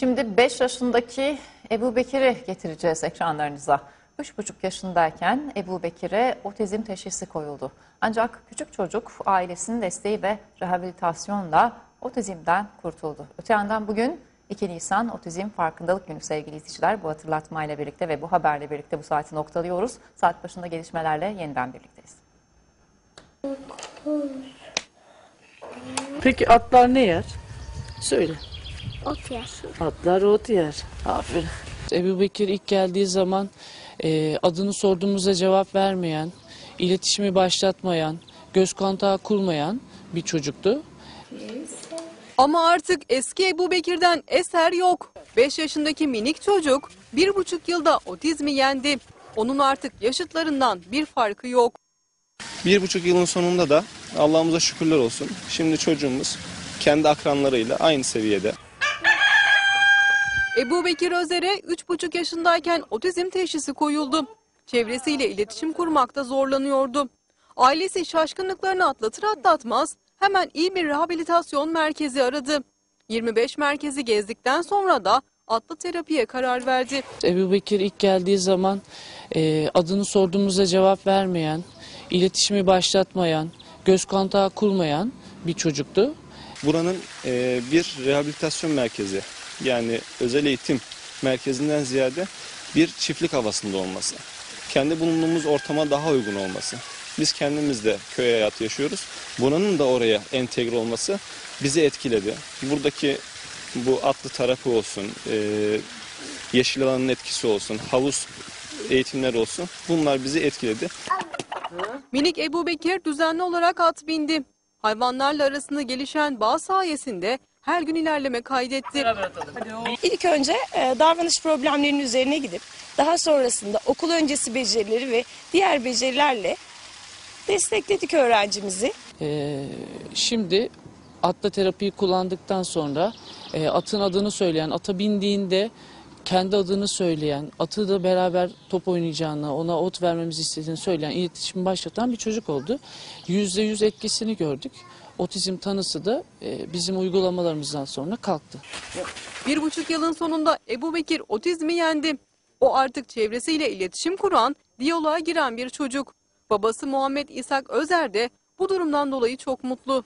Şimdi 5 yaşındaki Ebu Bekir'i getireceğiz ekranlarınıza. 3,5 yaşındayken Ebu Bekir'e otizm teşhisi koyuldu. Ancak küçük çocuk ailesinin desteği ve rehabilitasyonla otizmden kurtuldu. Öte yandan bugün 2 Nisan Otizm Farkındalık Günü sevgili izleyiciler. Bu hatırlatmayla birlikte ve bu haberle birlikte bu saati noktalıyoruz. Saat başında gelişmelerle yeniden birlikteyiz. Peki atlar ne yer? Söyle. Ot yer. Atlar ot yer. Aferin. Ebu Bekir ilk geldiği zaman e, adını sorduğumuzda cevap vermeyen, iletişimi başlatmayan, göz kontağı kurmayan bir çocuktu. Ama artık eski Ebu Bekir'den eser yok. 5 yaşındaki minik çocuk bir buçuk yılda otizmi yendi. Onun artık yaşıtlarından bir farkı yok. Bir buçuk yılın sonunda da Allah'ımıza şükürler olsun. Şimdi çocuğumuz kendi akranlarıyla aynı seviyede. Ebu Bekir Özer'e 3,5 yaşındayken otizm teşhisi koyuldu. Çevresiyle iletişim kurmakta zorlanıyordu. Ailesi şaşkınlıklarını atlatır atlatmaz hemen iyi bir rehabilitasyon merkezi aradı. 25 merkezi gezdikten sonra da atlı terapiye karar verdi. Ebu Bekir ilk geldiği zaman e, adını sorduğumuzda cevap vermeyen, iletişimi başlatmayan, göz kontağı kurmayan bir çocuktu. Buranın e, bir rehabilitasyon merkezi yani özel eğitim merkezinden ziyade bir çiftlik havasında olması. Kendi bulunduğumuz ortama daha uygun olması. Biz kendimiz de köy hayatı yaşıyoruz. Buranın da oraya entegre olması bizi etkiledi. Buradaki bu atlı tarafı olsun, e, yeşil alanın etkisi olsun, havuz eğitimler olsun bunlar bizi etkiledi. Minik Ebu Bekir düzenli olarak at bindi. Hayvanlarla arasında gelişen bağ sayesinde her gün ilerleme kaydetti. İlk önce e, davranış problemlerinin üzerine gidip daha sonrasında okul öncesi becerileri ve diğer becerilerle destekledik öğrencimizi. E, şimdi atla terapiyi kullandıktan sonra e, atın adını söyleyen, ata bindiğinde kendi adını söyleyen, atı da beraber top oynayacağını, ona ot vermemizi istediğini söyleyen, iletişimi başlatan bir çocuk oldu. Yüzde yüz etkisini gördük. Otizm tanısı da e, bizim uygulamalarımızdan sonra kalktı. Bir buçuk yılın sonunda Ebu Bekir otizmi yendi. O artık çevresiyle iletişim kuran, diyaloğa giren bir çocuk. Babası Muhammed İshak Özer de bu durumdan dolayı çok mutlu.